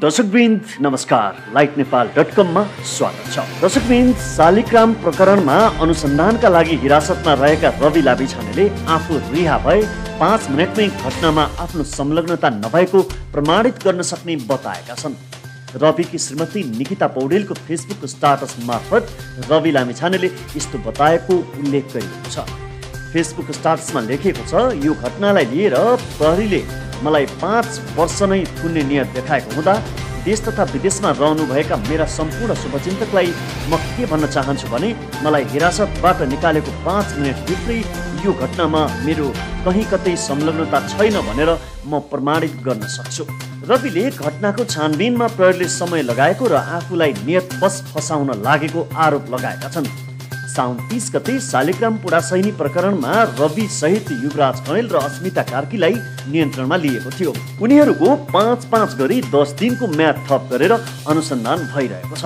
दर्शकवृन्द नमस्कार light Nepal dot कममा स्वागत छ। दर्शकवृन्द शालिग्राम प्रकरणमा अनुसन्धानका लागि हिरासतमा रहेका रवि लाबिछानेले आफू रिहा भए पाँच मिनटमै घटनामा आफ्नो संलग्नता नभएको प्रमाणित गर्न सक्ने बताएका छन्। रविकी श्रीमती निकिता पौडेलको फेसबुक स्टाटस मार्फत रवि लामिछानेले यस्तो बताएको उल्लेख गरिएको छ। फेसबुक स्टाटसमा लेखेको छ यो घटनालाई लिएर प्रहरीले मलाई पाँच वर्ष नै थुन्ने नियत देखाएको हुँदा देश तथा विदेशमा रहनुभएका मेरा सम्पूर्ण शुभचिन्तकलाई म के भन्न चाहन्छु भने मलाई हिरासतबाट निकालेको पाँच मिनटभित्रै यो घटनामा मेरो कहीँ कतै संलग्नता छैन भनेर म प्रमाणित गर्न सक्छु। रविले घटनाको छानबिनमा प्रहरीले समय लगाएको र आफूलाई नियत बस फसाउन लागेको आरोप लगाएका छन्। साउन तिस गते शालिग्राम पुडासैनी प्रकरणमा रवि सहित युवराज कणेल र अस्मिता कार्कीलाई नियन्त्रणमा लिएको थियो। उनीहरूको पाँच पाँच गरी दस दिनको म्याद थप गरेर अनुसन्धान भइरहेको छ।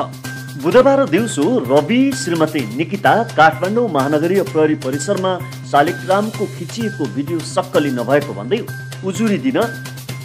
बुधबार दिउँसो रवि श्रीमती निकिता काठमाडौँ महानगरीय प्रहरी परिसरमा शालिग्रामको खिचिएको भिडियो सक्कली नभएको भन्दै उजुरी दिन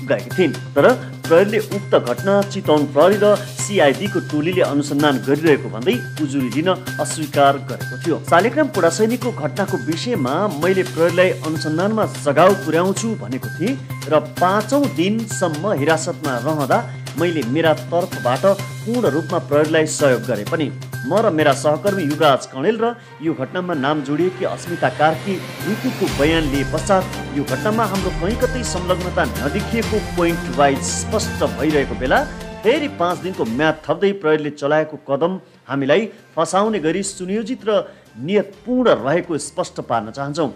गएकी थिइन्। तर प्रहरीले उक्त घटना चितवन प्रहरी र सिआइडीको टोलीले अनुसन्धान गरिरहेको भन्दै उजुरी दिन अस्वीकार गरेको थियो। शालिग्राम पुडासैनीको घटनाको विषयमा मैले प्रहरीलाई अनुसन्धानमा सघाउ पुर्याउँछु भनेको थिएँ र पाँचौँ दिनसम्म हिरासतमा रहँदा मैले मेरा तर्फबाट पूर्ण रूपमा प्रहरीलाई सहयोग गरे पनि। म र मेरा सहकर्मी युवराज कणेल र यो घटनामा नाम जोडिएकी अस्मिता कार्की रुकुको बयान लिए पश्चात यो घटनामा हाम्रो कहीँ कतै संलग्नता नदेखिएको पोइन्ट वाइज स्पष्ट भइरहेको बेला फेरि पाँच दिनको म्याद थप्दै प्रहरीले चलाएको कदम हामीलाई फसाउने गरी सुनियोजित र नियतपूर्ण रहेको स्पष्ट पार्न चाहन्छौँ।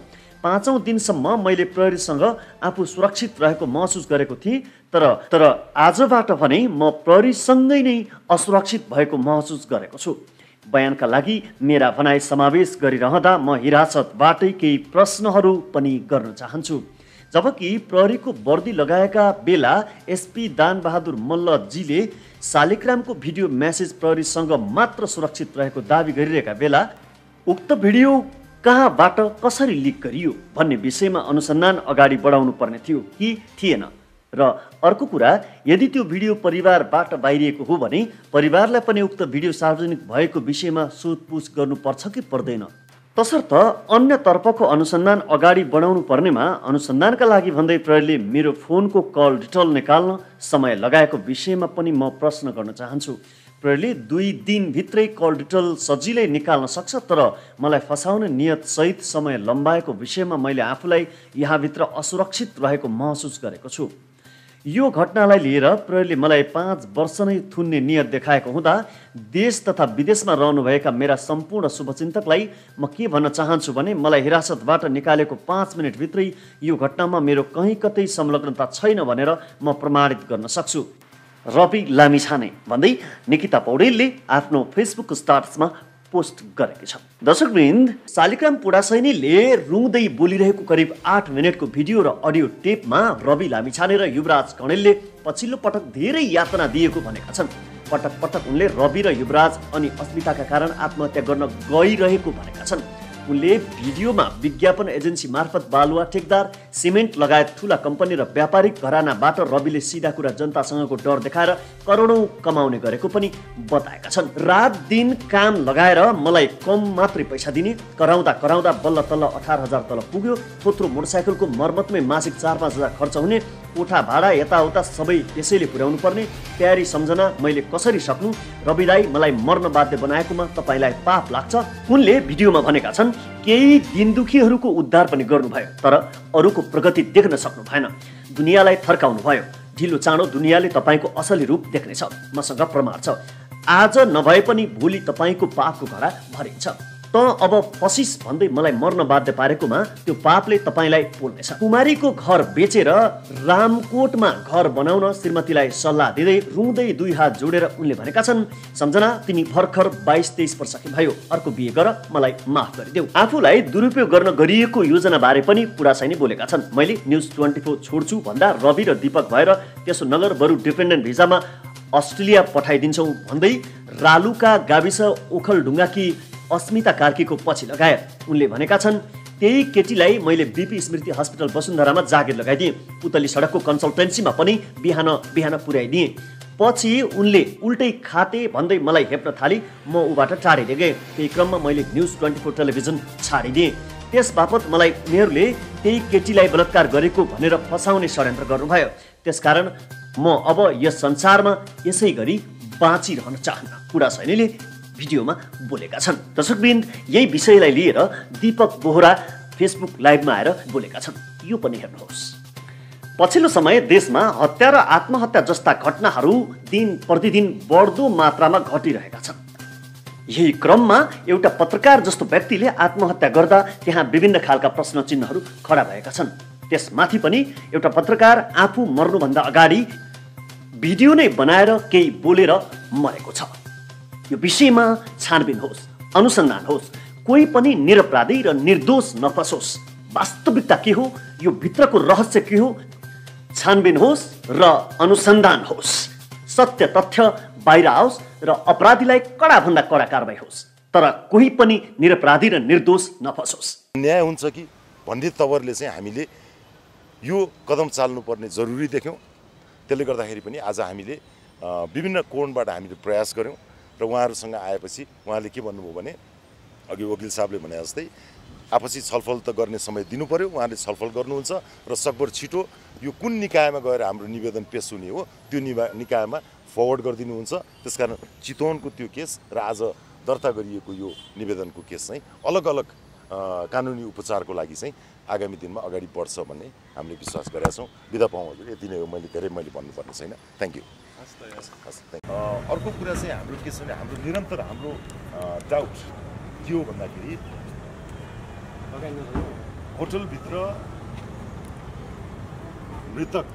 पाँचौँ दिनसम्म मैले प्रहरीसँग आफू सुरक्षित रहेको महसुस गरेको थिएँ तर तर आजबाट भने म प्रहरीसँगै नै असुरक्षित भएको महसुस गरेको छु। बयानका लागि मेरा भनाइ समावेश गरिरहँदा म हिरासतबाटै केही प्रश्नहरू पनि गर्न चाहन्छु। जबकि प्रहरीको वर्दी लगाएका बेला एसपी दानबहादुर मल्लजीले शालिग्रामको भिडियो म्यासेज प्रहरीसँग मात्र सुरक्षित रहेको दावी गरिरहेका बेला उक्त भिडियो कहाँबाट कसरी लिक गरियो? भन्ने विषयमा अनुसन्धान अगाडि बढाउनु पर्ने थियो कि थिएन। र अर्को कुरा यदि त्यो भिडियो परिवारबाट बाहिरिएको हो भने परिवारलाई पनि उक्त भिडियो सार्वजनिक भएको विषयमा सोधपुछ गर्नुपर्छ कि पर्दैन? तसर्थ अन्यतर्फको अनुसन्धान अगाडि बढाउनु पर्नेमा अनुसन्धानका लागि भन्दै प्रहरीले मेरो फोनको कल डिटल निकाल्न समय लगाएको विषयमा पनि म प्रश्न गर्न चाहन्छु। प्रहरीले दुई दिनभित्रै कल डिटेल सजिलै निकाल्न सक्छ तर मलाई फसाउने नियतसहित समय लम्बाएको विषयमा मैले आफूलाई यहाँभित्र असुरक्षित रहेको महसुस गरेको छु। यो घटनालाई लिएर प्रहरीले मलाई पाँच वर्ष नै थुन्ने नियत देखाएको हुँदा देश तथा विदेशमा रहनुभएका मेरा सम्पूर्ण शुभचिन्तकलाई म के भन्न चाहन्छु भने मलाई हिरासतबाट निकालेको पाँच मिनटभित्रै यो घटनामा मेरो कहीँ कतै संलग्नता छैन भनेर म प्रमाणित गर्न सक्छु। रवि लामिछाने भन्दै निकिता पौडेलले आफ्नो फेसबुक स्टाटसमा पोस्ट गरेकी छ दर्शकवृन्द शालिग्राम पुडासैनीले रुँदै बोलिरहेको करिब आठ मिनटको भिडियो र अडियो टेपमा रवि लामिछाने र युवराज कणेलले पछिल्लो पटक धेरै यातना दिएको भनेका छन्। पटक पटक उनले रवि र युवराज अनि अस्मिताका कारण आत्महत्या गर्न गइरहेको भनेका छन्। उनले भिडियोमा विज्ञापन एजेन्सी मार्फत बालुवा ठेकदार सिमेन्ट लगायत ठुला कम्पनी र व्यापारिक घरानाबाट रविले सिधा कुरा जनतासँगको डर देखाएर करोडौँ कमाउने गरेको पनि बताएका छन्। रात दिन काम लगाएर मलाई कम मात्रै पैसा दिने कराउँदा कराउँदा बल्ल तल्ल अठार हजार तल पुग्यो। थोत्रो मोटरसाइकलको मर्मतमै मासिक चार पाँच हजार खर्च हुने कोठा भाडा यताउता सबै त्यसैले पुर्याउनु पर्ने प्यारी सम्झना मैले कसरी सक्नु? रवि दाई मलाई मर्न बाध्य बनाएकोमा तपाईँलाई पाप लाग्छ। उनले भिडियोमा भनेका छन् केही दिन दुखीहरूको उद्धार पनि गर्नुभयो। तर अरूको प्रगति देख्न सक्नु भएन। दुनियाँलाई थर्काउनु भयो। ढिलो चाँडो दुनियाँले तपाईँको असली रूप देख्नेछ। मसँग प्रमाण छ। आज नभए पनि भोलि तपाईँको पापको घडा भरिन्छ। त अब फसिस भन्दै मलाई मर्न बाध्य पारेकोमा त्यो पापले तपाईँलाई पोल्नेछ कुमारीको घर बेचेर रामकोटमा घर बनाउन श्रीमतीलाई सल्लाह दिँदै रुँदै दुई हात जोडेर उनले भनेका छन् सम्झना तिमी भर्खर बाइस तेइस वर्षकी भयो अर्को बिहे गर मलाई माफ गरिदेऊ। आफूलाई दुरुपयोग गर्न गरिएको योजना बारे पनि पुरासाई बोलेका छन्। मैले न्युज ट्वेन्टी फोर छोड्छु भन्दा रवि र दिपक भएर त्यसो नगर बरु डिपेन्डेन्ट भिजामा अस्ट्रेलिया पठाइदिन्छौँ भन्दै रालुका गाविस ओखलढुङ्गाकी अस्मिता कार्कीको पछि लगाए उनले भनेका छन् त्यही केटीलाई मैले बिपी स्मृति हस्पिटल वसुन्धरामा जागिर लगाइदिएँ। पुतली सडकको कन्सल्टेन्सीमा पनि बिहान बिहान पुर्याइदिएँ। पछि उनले उल्टै खाते भन्दै मलाई हेप्न थाली म ऊबाट टाढिँदै गएँ। त्यही क्रममा मैले न्युज ट्वेन्टी फोर टेलिभिजन छाडिदिएँ। त्यस बापत मलाई उनीहरूले त्यही केटीलाई बलात्कार गरेको भनेर फसाउने षड्यन्त्र गर्नुभयो। त्यसकारण म अब यस संसारमा यसै गरी बाँचिरहन चाहन्न। कुरा सैनीले भिडियोमा बोलेका छन्। दर्शकबिन्द यही विषयलाई लिएर दीपक बोहरा फेसबुक लाइभमा आएर बोलेका छन्। यो पनि हेर्नुहोस्। पछिल्लो समय देशमा हत्या र आत्महत्या जस्ता घटनाहरू दिन प्रतिदिन बढ्दो मात्रामा घटिरहेका छन्। यही क्रममा एउटा पत्रकार जस्तो व्यक्तिले आत्महत्या गर्दा त्यहाँ विभिन्न खालका प्रश्न चिन्हहरू खडा भएका छन्। त्यसमाथि पनि एउटा पत्रकार आफू मर्नुभन्दा अगाडि भिडियो नै बनाएर केही बोलेर मरेको छ। यो विषयमा छानबिन होस् अनुसन्धान होस् कोही पनि निरपराधी र निर्दोष नफसोस्। वास्तविकता के हो? यो भित्रको रहस्य के हो? छानबिन होस् र अनुसन्धान होस्। सत्य तथ्य बाहिर आओस् र अपराधीलाई कडाभन्दा कडा कारवाही होस्। तर कोही पनि निरपराधी र निर्दोष नफसोस्। न्याय हुन्छ कि? भन्ने तवरले चाहिँ हामीले यो कदम चाल्नुपर्ने जरुरी देख्यौँ। त्यसले गर्दाखेरि पनि आज हामीले विभिन्न कोणबाट हामीले प्रयास गऱ्यौँ र उहाँहरूसँग आएपछि उहाँले के भन्नुभयो भने अघि वकिल साहबले भने जस्तै आपसी छलफल त गर्ने समय दिनु पऱ्यो उहाँले छलफल गर्नुहुन्छ र सकभर छिटो यो कुन निकायमा गएर हाम्रो निवेदन पेस हुने हो त्यो निवा निकायमा फरवर्ड गरिदिनुहुन्छ। त्यसकारण चितवनको त्यो केस र आज दर्ता गरिएको यो निवेदनको केस चाहिँ अलग अलग कानुनी उपचारको लागि चाहिँ आगामी दिनमा अगाडि बढ्छ भन्ने हामीले विश्वास गरेका छौँ। बिदा हजुर यति नै हो मैले धेरै मैले भन्नुपर्ने छैन। थ्याङ्क यू अर्को कुरा चाहिँ हाम्रो के छ भने हाम्रो निरन्तर हाम्रो डाउट के हो भन्दाखेरि होटलभित्र मृतक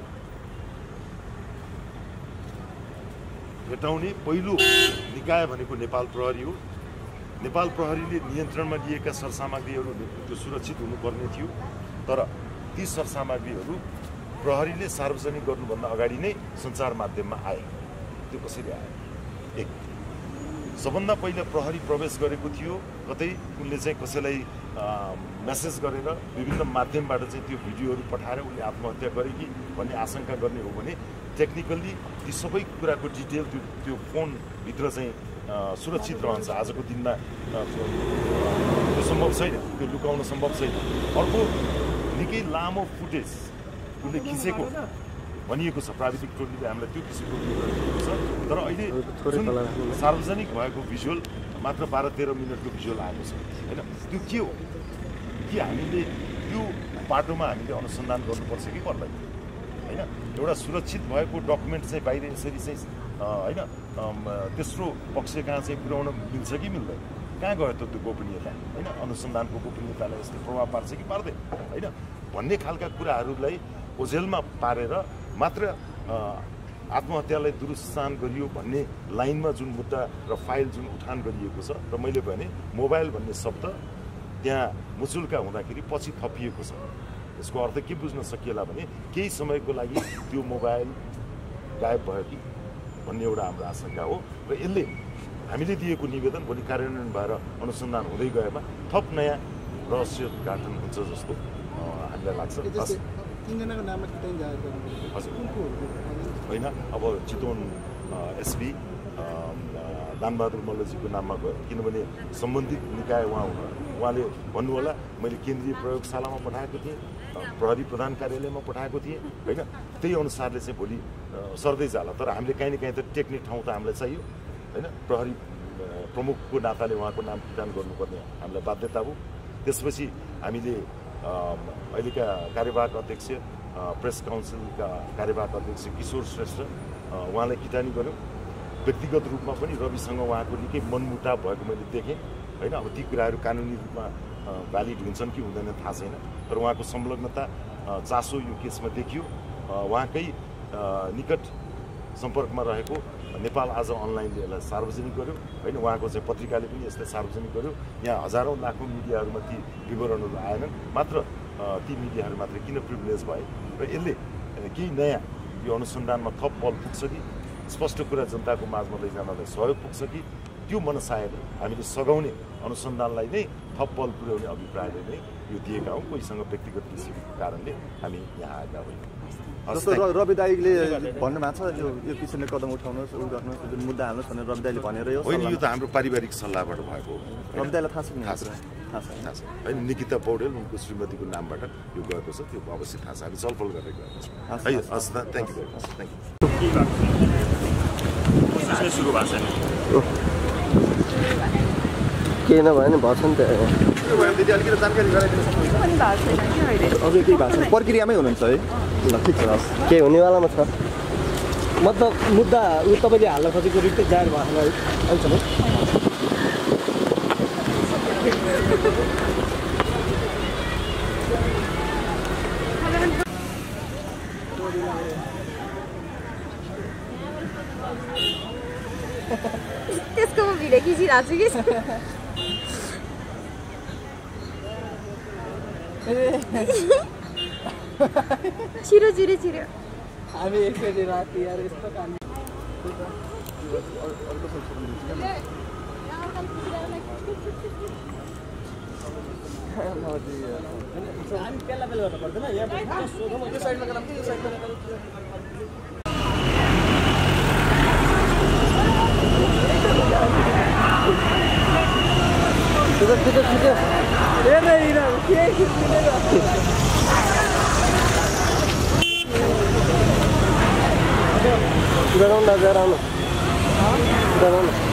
भेटाउने पहिलो निकाय भनेको नेपाल प्रहरी हो नेपाल प्रहरीले नियन्त्रणमा लिएका सरसामग्रीहरू त्यो सुरक्षित हुनुपर्ने थियो तर ती सरसामग्रीहरू प्रहरीले सार्वजनिक गर्नुभन्दा अगाडि नै सञ्चार माध्यममा आए। त्यो कसरी आयो? एक सबभन्दा पहिला प्रहरी प्रवेश गरेको थियो कतै उनले चाहिँ कसैलाई मेसेज गरेर विभिन्न माध्यमबाट चाहिँ त्यो भिडियोहरू पठाएर उनले आत्महत्या गरे कि भन्ने आशंका गर्ने हो भने टेक्निकल्ली ती सबै कुराको डिटेल त्यो त्यो फोनभित्र चाहिँ सुरक्षित रहन्छ। आजको दिनमा त्यो सम्भव छैन त्यो लुकाउन सम्भव छैन। अर्को निकै लामो फुटेज उसले खिचेको भनिएको छ प्राविधिक टोलीले हामीलाई त्यो किसिमको दिएको छ। तर अहिले जुन सार्वजनिक भएको भिजुअल मात्र बाह्र तेह्र मिनटको भिजुअल आएको छ। होइन? त्यो के हो? कि हामीले त्यो बाटोमा हामीले अनुसन्धान गर्नुपर्छ कि पर्दैन होइन? एउटा सुरक्षित भएको डकुमेन्ट चाहिँ बाहिर यसरी चाहिँ होइन? तेस्रो पक्ष कहाँ चाहिँ पुर्याउन मिल्छ कि मिल्दैन? कहाँ गयो त त्यो गोपनीयता? होइन? अनुसन्धानको गोपनीयतालाई यसले प्रभाव पार्छ कि पार्दैन? होइन? भन्ने खालका कुराहरूलाई ओझेलमा पारेर मात्र आत्महत्यालाई दुरुत्सान गरियो भन्ने लाइनमा जुन मुद्दा र फाइल जुन उठान गरिएको छ र मैले भने मोबाइल भन्ने शब्द त्यहाँ मुचुल्का हुँदाखेरि पछि थपिएको छ। यसको अर्थ के बुझ्न सकिएला भने केही समयको लागि त्यो मोबाइल गायब भयो कि भन्ने एउटा हाम्रो आशंका हो र यसले हामीले दिएको निवेदन भोलि कार्यान्वयन भएर अनुसन्धान हुँदै गएमा थप नयाँ रहस्य उद्घाटन हुन्छ जस्तो हामीलाई लाग्छ। होइन अब चितवन एसपी दानबहादुर मल्लजीको नाममा गयो किनभने सम्बन्धित निकाय उहाँ उहाँले भन्नु होला मैले केन्द्रीय प्रयोगशालामा पठाएको थिएँ प्रहरी प्रधान कार्यालयमा पठाएको थिएँ होइन त्यही अनुसारले चाहिँ भोलि सर्दै जाला तर हामीले काहीँ न काहीँ त टेक्ने ठाउँ त हामीलाई चाहियो होइन प्रहरी प्रमुखको नाताले उहाँको नाम किटान गर्नुपर्ने हामीलाई बाध्यता हो त्यसपछि हामीले अहिलेका कार्यवाहक अध्यक्ष प्रेस काउन्सिलका कार्यवाहक अध्यक्ष किशोर श्रेष्ठ उहाँलाई किटानी गऱ्यौँ व्यक्तिगत रूपमा पनि रविसँग उहाँको निकै मनमुटाव भएको मैले देखेँ। होइन अब ती कुराहरू कानुनी रूपमा भ्यालिड हुन्छन् कि हुँदैन थाहा छैन। तर उहाँको संलग्नता चासो यो केसमा देखियो। उहाँकै निकट सम्पर्कमा रहेको नेपाल आज अनलाइनले यसलाई सार्वजनिक गर्यो होइन? उहाँको चाहिँ पत्रिकाले पनि यसलाई सार्वजनिक गर्यो। यहाँ हजारौँ लाखौँ मिडियाहरूमा ती विवरणहरू आएनन् मात्र ती मिडियाहरू मात्र किन प्रिभिलेज भए? र यसले केही नयाँ यो अनुसन्धानमा थप बल पुग्छ कि? स्पष्ट कुरा जनताको माझमा लैजानलाई सहयोग पुग्छ कि? त्यो मनसायले हामीले सघाउने अनुसन्धानलाई नै थप बल पुर्याउने अभिप्रायले नै यो दिएका हौँ कोहीसँग व्यक्तिगत किसिमको कारणले हामी यहाँ आएका होइनौँ। जस्तो रवि दाईले भन्नु भएको छ यो यो किसिमले कदम उठाउनुहोस् उ गर्नुहोस् जुन मुद्दा हाल्नुहोस् भनेर रवि दाईले भनेर यो होइन यो त हाम्रो पारिवारिक सल्लाहबाट भएको हो। रवि दाईलाई थाहा छ कि थाहा छ। थाहा छ। थाहा छ। होइन निकिता पौडेल उनको श्रीमतीको नामबाट यो गएको छ। त्यो अवश्य थाहा छ। हामी छलफल गरेर गएको छौँ। है हस्, thank you very much thank you. केही नभए नि भएछ नि त। दिदी अलिकति जानकारी गराइदिनु सक्नुहुन्छ पनि भएको छैन कि अहिले? अझै केही भएको छैन। प्रक्रियामै हुनुहुन्छ है। केही हुनेवालामा छ मतलब मुद्दा ऊ तपाईँले हाल्न खोजेको रिट जाहेर भएको है अहिलेसम्म त्यसको म भिडियो खिचिरहेको छु कि छिरो छिरो छिरो हामी एकचोटि राति यार यस्तो काम हामी बेला बेला गर्नु पर्दैन यहाँ सोधौँ यो साइडमा गरौँ कि यो साइडमा गरौँ छिटो छिटो छिटो ए नहीं ना के मिलेगा गराउँ न गराउँ न गराउँ न